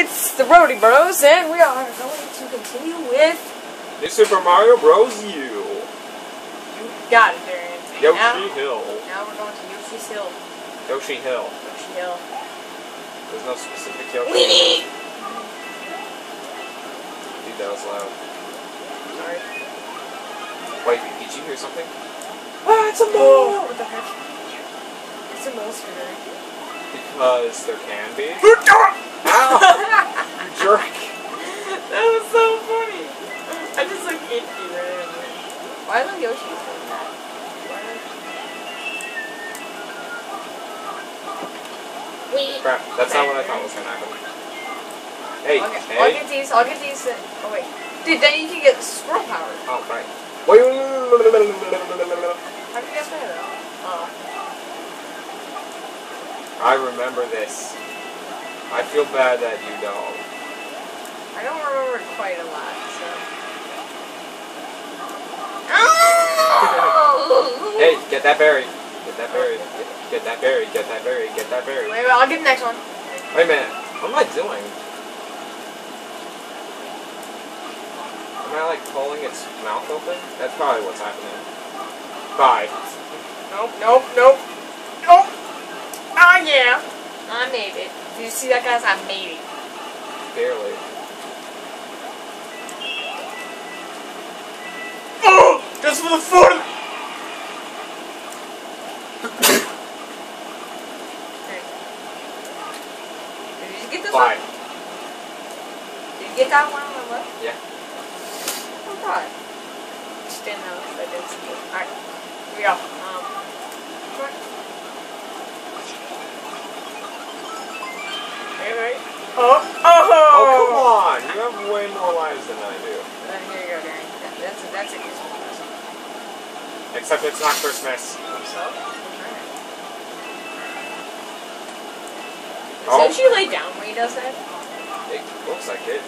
it's the Rohde Bros, and we are going to continue with. New Super Mario Bros. U. You got it, Darian. Yoshi Now, Hill. now we're going to Yoshi's Hill. Yoshi Hill. Yoshi Hill. There's no specific Yoshi. Weenie! Dude, that was loud. Sorry. Wait, did you hear something? Ah, it's a mole! What the heck? It's a mole scooter. Because there can be. you jerk. That was so funny. I just look itchy right Why are Yoshi doing that? Wait. Crap, that's okay. not what I thought was gonna happen. Hey, okay. hey. I'll get these, I'll get these. Oh wait. Dude, then you can get squirrel power. Oh, right. How do you guys play that? Oh. I remember this. I feel bad that you don't. I don't remember quite a lot. So. Hey, get that berry. Get that berry. Get, get that berry. Get that berry. Get that berry. Wait, wait. I'll get the next one. Wait a minute. What am I doing? Am I like pulling its mouth open? That's probably what's happening. Bye. Nope. Nope. Nope. Nope. Ah yeah. I made it. Did you see that, guys? I made it. Barely. Oh, just for the fun. Did you get this Bye. one? Did you get that one on the left? Yeah. Oh god. Stand out if I did something. Alright. Here we go. Um. Oh, oh! Oh! Oh, come on! You have way more lives than I do. Then here you go, Darren. That, that's a, that's a useful present. Except it's not Christmas. So? Oh. Doesn't she lay down when he does that? It looks like it.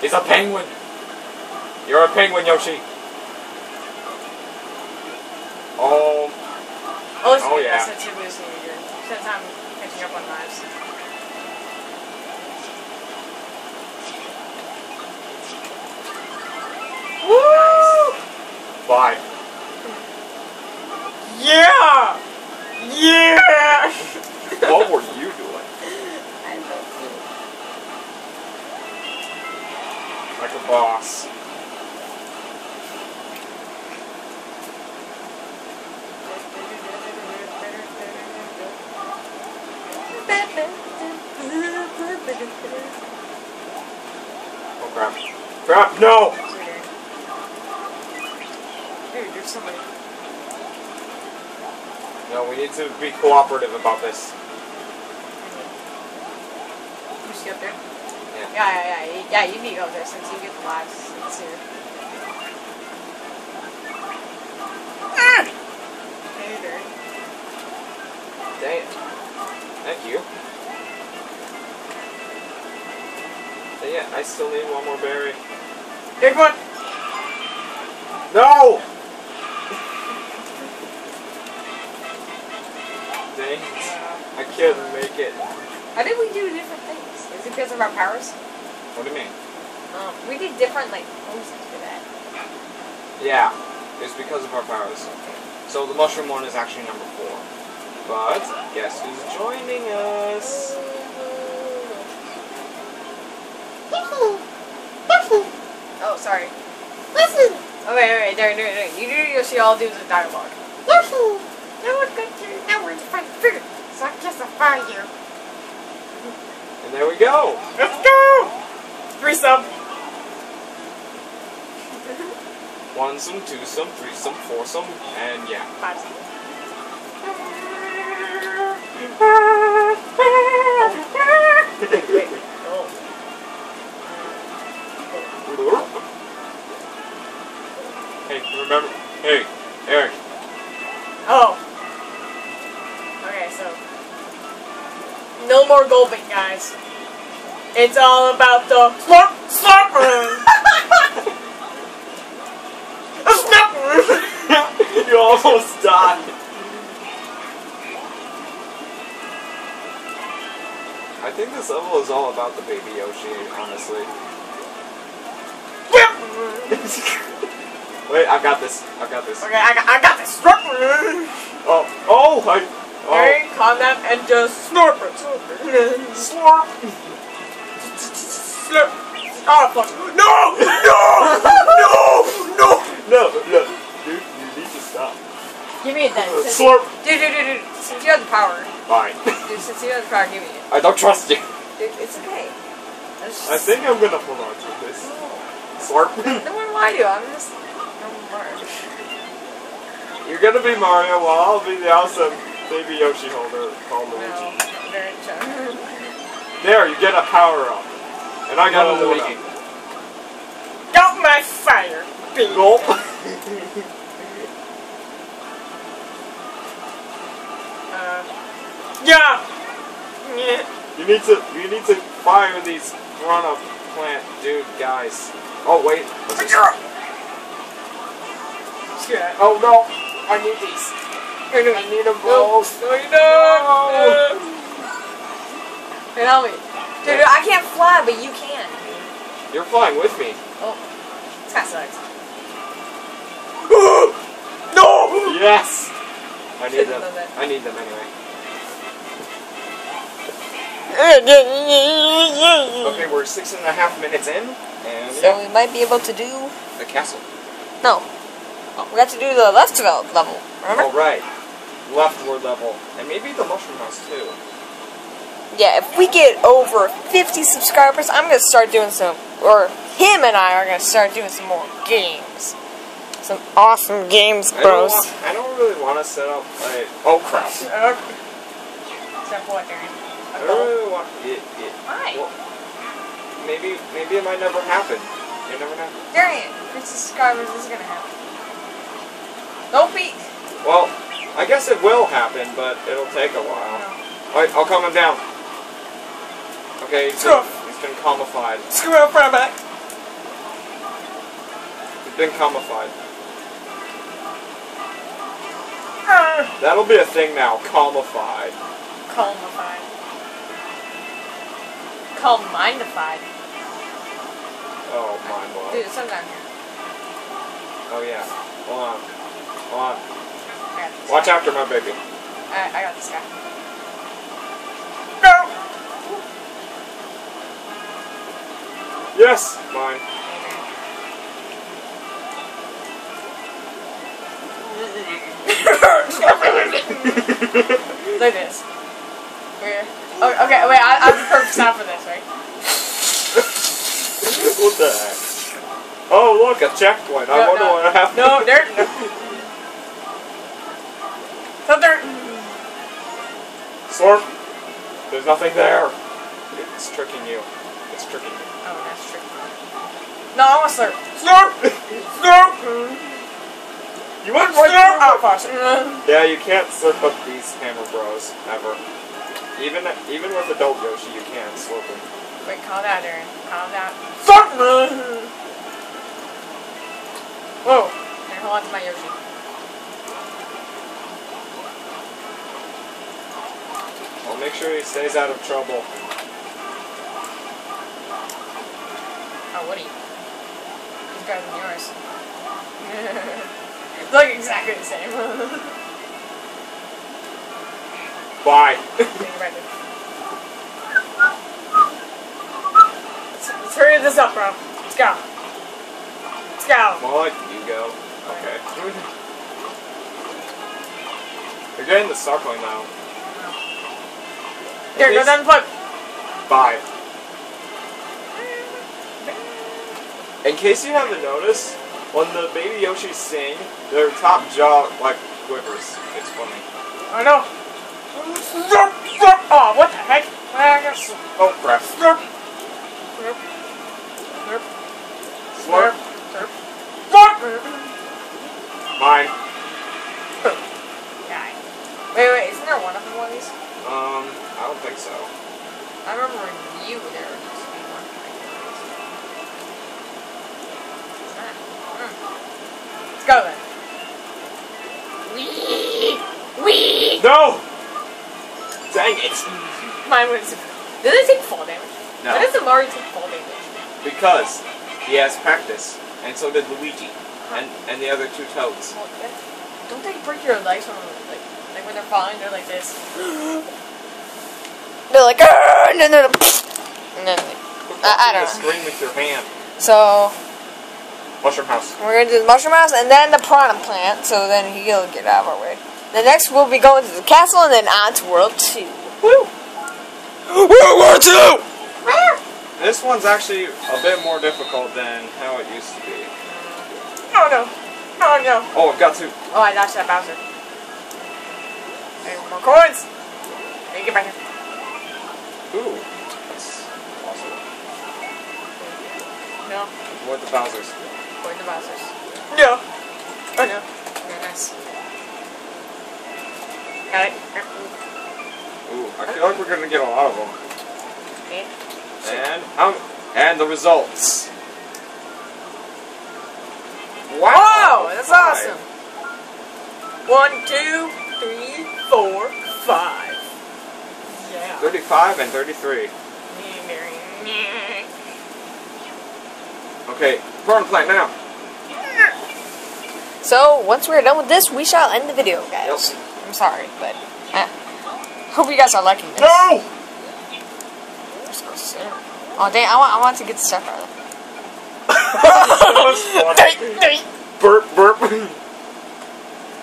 He's a penguin! You're a penguin, Yoshi! Oh, Oh, it's Oh, yeah. That's a boosting your Since I'm catching up on lives. woo! Bye. Yeah! Yeah! What were you doing? I love you. Like a boss. Oh crap. Crap, no! Dude, there's somebody. No, we need to be cooperative about this. You see up there? Yeah. Yeah, yeah, yeah. Yeah, you need to go there since you get the lives sooner. Ah! Hey there. Dang it. Thank you. But yeah, I still need one more berry. Big one! No! Did we do different things? Is it because of our powers? What do you mean? Um, we did different, like, poses for that. Yeah, it's because of our powers. So the mushroom one is actually number four. But guess who's joining us? Oh, sorry. Listen! Oh, wait, wait, wait, there, there, there. You do, you'll see all dudes with dialogue. Listen! Now we're going to, now we're to find food. So I guess I'll find you. And there we go. Let's go! Threesome. One some, two some, three some, four some, and yeah. Five some. Wait, wait. Oh. Hey, remember? Hey, Eric. Oh. Okay, so. No more gulping, guys. It's all about the slurp slurper. you almost died. I think this level is all about the baby Yoshi, honestly. Wait, I got this. I got this. Okay, I got, I got this. Oh, oh, I. Oh, Alright, calm down and just snort it. slurp. Slurp. Oh, fuck. No! No! No! No, no, dude, you need to stop. Give me it then. Since Slurp. Dude, dude, dude, dude. Since you have the power. Fine. Dude, since you have the power, give me it. I don't trust you. Dude, it's okay. It's I think I'm gonna hold on to this. No. Slurp. No one lie to. I'm just. No more. You're gonna be Mario while I'll be the awesome baby Yoshi holder called Luigi. Very chill. There, you get a power up. And I got a Luigi. Luigi. Got my fire. Gulp. Uh. Yeah. Yeah. You need to you need to fire these run up plant dude guys. Oh wait. what's this? Screw that. Oh no! I need these. I I need them both. No, you don't. Hey, help me. Dude, I can't fly, but you can. You're flying with me. Oh, This kind of sucks. no! Yes! I need them. I need them anyway. Okay, we're six and a half minutes in, and So we might be able to do. the castle. No. We have to do the left develop level. Remember? All right, leftward level, and maybe the mushroom house too. Yeah, if we get over 50 subscribers, I'm gonna start doing some, or him and I are gonna start doing some more games. Some awesome games, I don't, bros. wa- I don't really want to set up a. Oh crap! Step what, Darren? I don't really want it. it Why? well, maybe maybe it might never happen. You never know. Darian, 50 subscribers this is gonna happen. Don't be. Well, I guess it will happen, but it'll take a while. Alright, I'll calm him down. Okay, he's been, he's been calmified. Screw up, right back. He's been calmified. Ah. That'll be a thing now, calmified. Calmified. Calm mindified. Oh, mind blown. Dude, some down here. Oh yeah. Hold on. Hold on. I Watch after my baby. I, I got this guy. No! Yes! Mine. Look at this. Where? Oh, okay, wait, I, I have the perfect sound for this, right? what the heck? Oh, look, a checkpoint. I No, wonder no. what happened. To- No, there. No. Some dirt. Slurp. There's nothing there. It's tricking you. It's tricking you. Oh, that's true. No, I want to slurp. Slurp! Slurp! Mm-hmm. You went Slurp! right Oh, through gosh. the- Yeah, you can't slurp up these hammer bros ever. Even even with adult Yoshi, you can't slurp them. Wait, calm down, Darren. Calm down. Slurp! Mm-hmm. Whoa. Here, hold on to my Yoshi. Make sure he stays out of trouble. Oh, Woody. He's better than yours. Look exactly the same. Bye. Think about it. Let's, let's hurry this up, bro. Let's go. Let's go. Like you go. Okay. You're getting the circling now. Here, go down the plug. Bye. In case you haven't noticed, when the baby Yoshis sing, their top jaw like quivers. It's funny. I know. Oh, what the heck? Well, I guess. Oh crap. Slurp. Slurp. Slurp. Slurp. Slurp. Slurp. Mine. Guy. Wait, wait, isn't there one of them one of these? Um, I don't think so. I remember when you were there used to be one. It's not. Let's go then. Wee! Wee! No! Dang it! Mine was. Did they take fall damage? No. Why doesn't Mario take fall damage? Because he has practice, and so did Luigi, and and the other two toads. Well. Don't they break your legs when like like when they're falling? They're like this. They're like, and then they're, and then they, I- I don't know. Scream with your hand. so Mushroom House. we're gonna do the mushroom house and then the piranha plant. So then he'll get out of our way. The next we'll be going to the castle and then on to World Two. Woo! World War Two. This one's actually a bit more difficult than how it used to be. Oh no! Oh no! Oh, I've got to. Oh, I dodged that Bowser. Hey, more coins! Hey, get back here. Ooh, that's awesome. No, Avoid the Bowsers. going to Bowser's. No! Oh no. Very nice. Got it. Ooh, I feel like we're gonna get a lot of them. Okay. And um, and the results. Wow, Wow, that's five. awesome. One, two, three, four, five. Yeah. Thirty-five and thirty-three. Okay, burn plant now. So, once we're done with this, we shall end the video, guys. I'm sorry, but eh. hope you guys are liking this. No. Let's. Oh, dang, I want, I want to get the stuff out of that was funny. Burp, burp.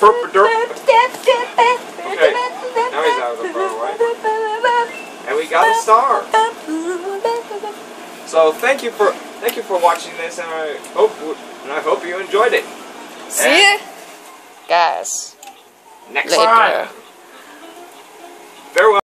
Burp, derp. Okay, now he's out of the burrow, right? And we got a star. So thank you for thank you for watching this, and I hope and I hope you enjoyed it. See ya, guys. Next Later. time. Farewell.